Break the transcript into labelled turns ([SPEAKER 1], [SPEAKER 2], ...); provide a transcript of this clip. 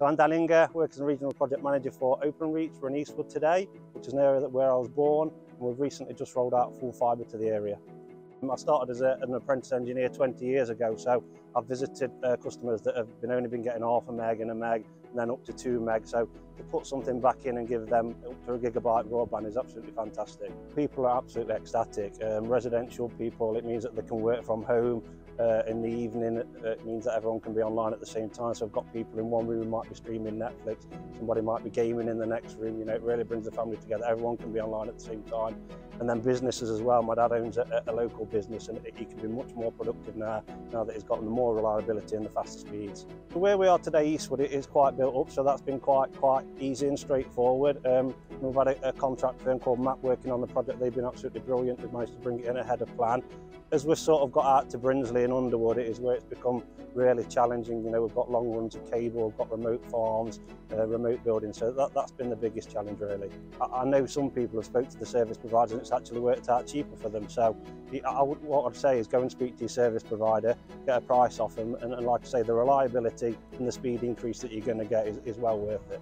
[SPEAKER 1] So I'm Dan Inger, work as a Regional Project Manager for Openreach. We're in Eastwood today, which is an area that where I was born, and we've recently just rolled out full fibre to the area. I started as a, an apprentice engineer 20 years ago, so I've visited uh, customers that have been only been getting half a meg and a meg, and then up to two meg. So to put something back in and give them up to a gigabyte broadband is absolutely fantastic. People are absolutely ecstatic. Um, residential people, it means that they can work from home. Uh, in the evening. It means that everyone can be online at the same time. So I've got people in one room who might be streaming Netflix, somebody might be gaming in the next room. You know, it really brings the family together. Everyone can be online at the same time. And then businesses as well. My dad owns a, a local business and he can be much more productive now, now that he's got the more reliability and the faster speeds. Where we are today, Eastwood, it is quite built up, so that's been quite quite easy and straightforward. Um, we've had a, a contract firm called MAP working on the project. They've been absolutely brilliant. They've managed to bring it in ahead of plan. As we've sort of got out to Brinsley and Underwood, it is where it's become really challenging. You know, we've got long runs of cable, we've got remote farms, uh, remote buildings, so that, that's been the biggest challenge really. I, I know some people have spoke to the service providers and it's actually worked out cheaper for them, so I what I'd say is go and speak to your service provider, get a price off them, and, and like I say, the reliability and the speed increase that you're going to get is, is well worth it.